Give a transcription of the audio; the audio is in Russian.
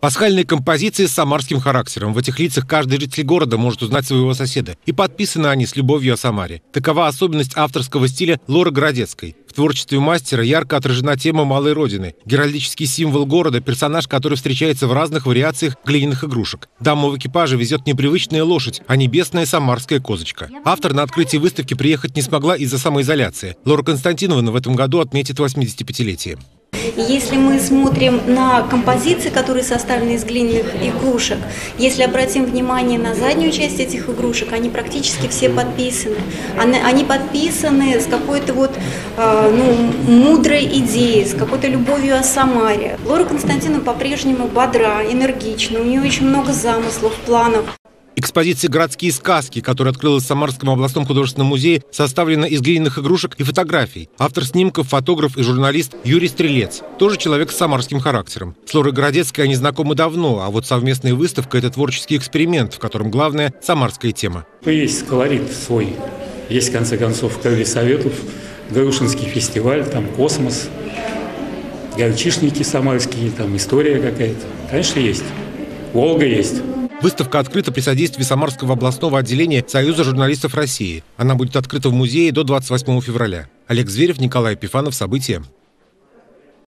Пасхальные композиции с самарским характером. В этих лицах каждый житель города может узнать своего соседа. И подписаны они с любовью о Самаре. Такова особенность авторского стиля Лоры Городецкой. В творчестве мастера ярко отражена тема малой родины. Геральдический символ города – персонаж, который встречается в разных вариациях глиняных игрушек. Даму в экипаже везет непривычная лошадь, а небесная самарская козочка. Автор на открытие выставки приехать не смогла из-за самоизоляции. Лора Константиновна в этом году отметит 85-летие. Если мы смотрим на композиции, которые составлены из глиняных игрушек, если обратим внимание на заднюю часть этих игрушек, они практически все подписаны. Они, подписаны с какой-то вот э, ну, мудрой идеей, с какой-то любовью о Самаре. Лора Константиновна по-прежнему бодра, энергична, у нее очень много замыслов, планов. Экспозиция «Городские сказки», которая открылась в Самарском областном художественном музее, составлена из глиняных игрушек и фотографий. Автор снимков, фотограф и журналист Юрий Стрелец. Тоже человек с самарским характером. С Лорой Городецкой они знакомы давно, а вот совместная выставка – это творческий эксперимент, в котором главная – самарская тема. Есть колорит свой. Есть, в конце концов, Крылья Советов, Грушинский фестиваль, там космос, горчишники самарские, там история какая-то. Конечно, есть. Волга есть. Выставка открыта при содействии Самарского областного отделения Союза журналистов России. Она будет открыта в музее до 28 февраля. Олег Зверев, Николай Епифанов. События.